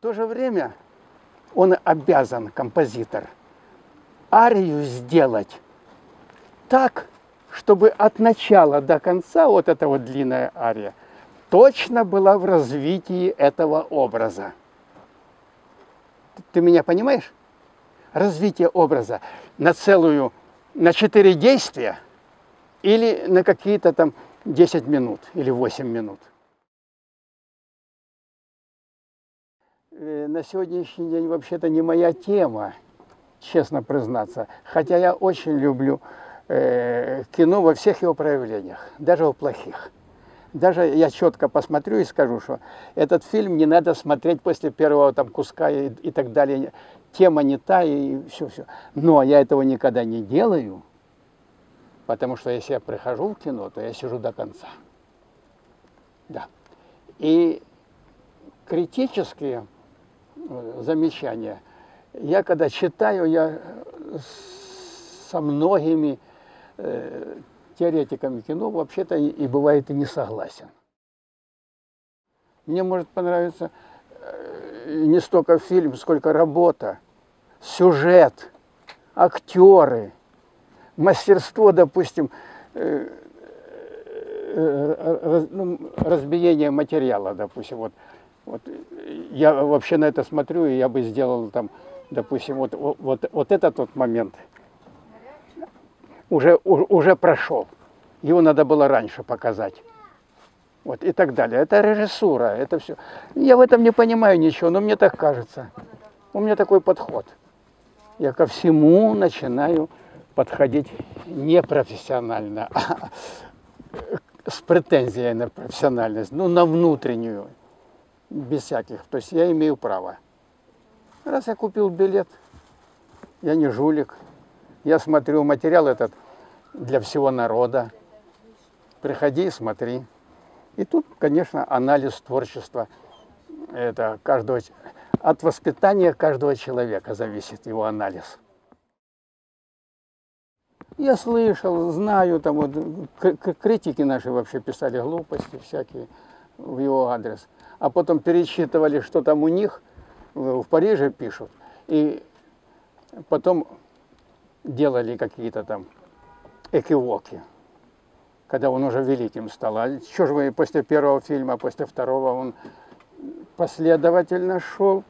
То же время он обязан, композитор, арию сделать так, чтобы от начала до конца вот эта вот длинная ария точно была в развитии этого образа. Ты меня понимаешь? Развитие образа на целую, на четыре действия или на какие-то там 10 минут или 8 минут. На сегодняшний день вообще-то не моя тема, честно признаться. Хотя я очень люблю э, кино во всех его проявлениях, даже в плохих. Даже я четко посмотрю и скажу, что этот фильм не надо смотреть после первого там куска и, и так далее. Тема не та и все-все. Но я этого никогда не делаю, потому что если я прихожу в кино, то я сижу до конца. Да. И критические э, замечания, я когда читаю, я со многими э, теоретиками кино вообще-то и бывает и не согласен. Мне может понравиться э, не столько фильм, сколько работа, сюжет, актеры, мастерство, допустим, э, э, ну, разбиение материала, допустим. Вот, вот я вообще на это смотрю, и я бы сделал там, допустим, вот, вот, вот этот вот момент – уже, уже прошел. Его надо было раньше показать. Вот, и так далее. Это режиссура, это все. Я в этом не понимаю ничего, но мне так кажется. У меня такой подход. Я ко всему начинаю подходить не профессионально, а с претензией на профессиональность, ну, на внутреннюю, без всяких. То есть я имею право. Раз я купил билет, я не жулик, я смотрю материал этот для всего народа. Приходи и смотри. И тут, конечно, анализ творчества это каждого, от воспитания каждого человека зависит его анализ. Я слышал, знаю, там вот критики наши вообще писали глупости всякие в его адрес, а потом перечитывали, что там у них в Париже пишут, и потом делали какие-то там экивоки, когда он уже великим стал. А что же вы после первого фильма, после второго он последовательно шел.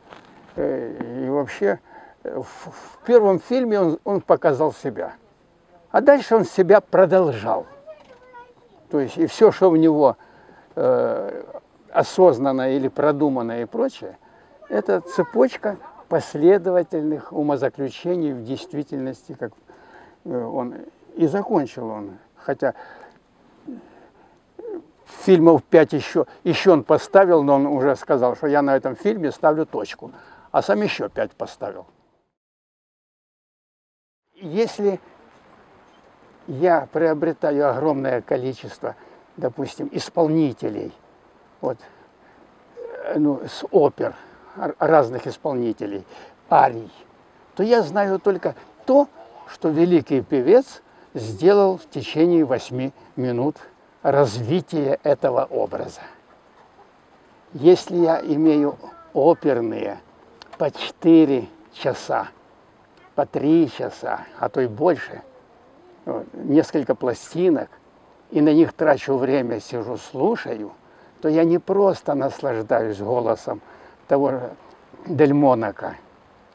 Э, и вообще э, в первом фильме он, он показал себя. А дальше он себя продолжал. То есть и все, что у него э, осознанно или продумано и прочее, это цепочка последовательных умозаключений в действительности, как э, он и закончил он. Хотя фильмов пять еще, еще он поставил, но он уже сказал, что я на этом фильме ставлю точку, а сам еще пять поставил. Если я приобретаю огромное количество, допустим, исполнителей, вот, э, ну, с опер, разных исполнителей, арий, то я знаю только то, что великий певец сделал в течение восьми минут развития этого образа. Если я имею оперные по четыре часа, по три часа, а то и больше, несколько пластинок, и на них трачу время, сижу, слушаю, то я не просто наслаждаюсь голосом того же Дель Монако,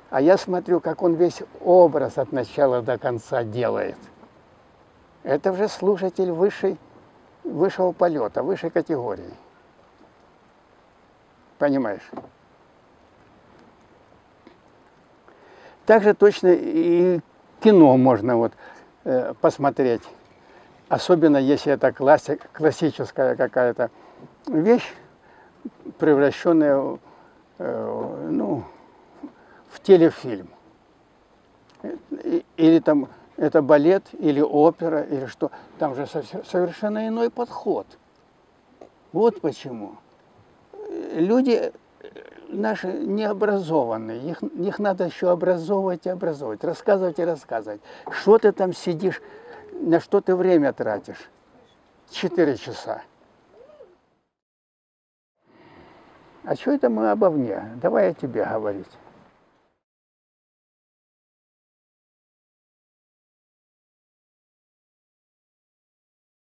а я смотрю, как он весь образ от начала до конца делает. Это уже слушатель высшей, высшего полета, высшей категории. Понимаешь? Также точно и кино можно вот э, посмотреть. Особенно если это класси классическая какая-то вещь, превращенная э, ну, в телефильм. Или там это балет или опера, или что. Там же совершенно иной подход. Вот почему. Люди наши необразованные, их, их надо еще образовывать и образовывать, рассказывать и рассказывать. Что ты там сидишь, на что ты время тратишь? Четыре часа. А что это мы обо мне? Давай я тебе говорить.